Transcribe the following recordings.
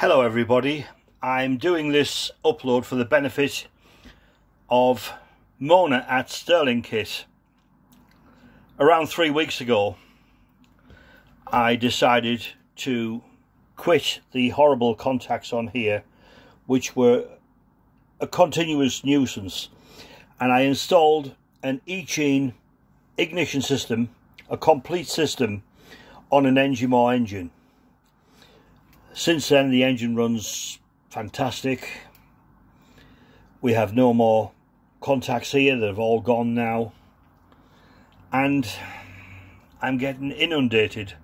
Hello everybody, I'm doing this upload for the benefit of Mona at Stirlingkit. Around three weeks ago I decided to quit the horrible contacts on here which were a continuous nuisance and I installed an Eachine ignition system, a complete system on an Enjomore engine since then, the engine runs fantastic. We have no more contacts here, they've all gone now. And I'm getting inundated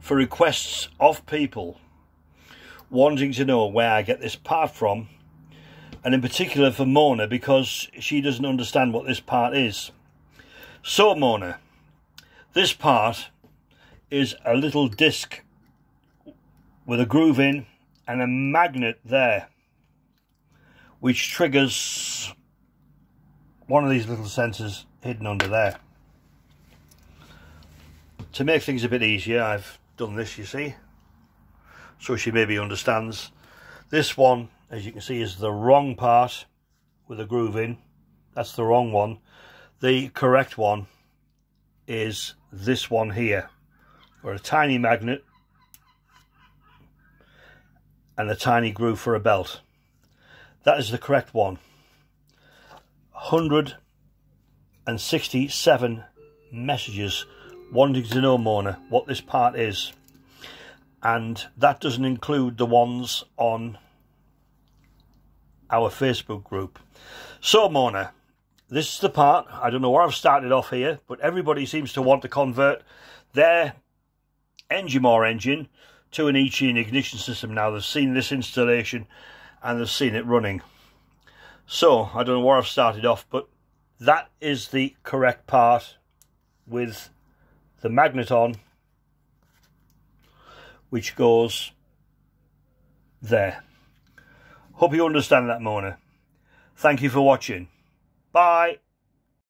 for requests of people wanting to know where I get this part from. And in particular for Mona, because she doesn't understand what this part is. So, Mona, this part is a little disc with a groove in and a magnet there which triggers one of these little sensors hidden under there. To make things a bit easier I've done this you see so she maybe understands. This one as you can see is the wrong part with a groove in. That's the wrong one. The correct one is this one here or a tiny magnet and a tiny groove for a belt. That is the correct one. 167 messages wanting to know, Mona, what this part is. And that doesn't include the ones on our Facebook group. So, Mona, this is the part. I don't know where I've started off here, but everybody seems to want to convert their Enjomore engine to an Eachine ignition system now. They've seen this installation and they've seen it running. So, I don't know where I've started off, but that is the correct part with the magnet on, which goes there. Hope you understand that, Mona. Thank you for watching. Bye.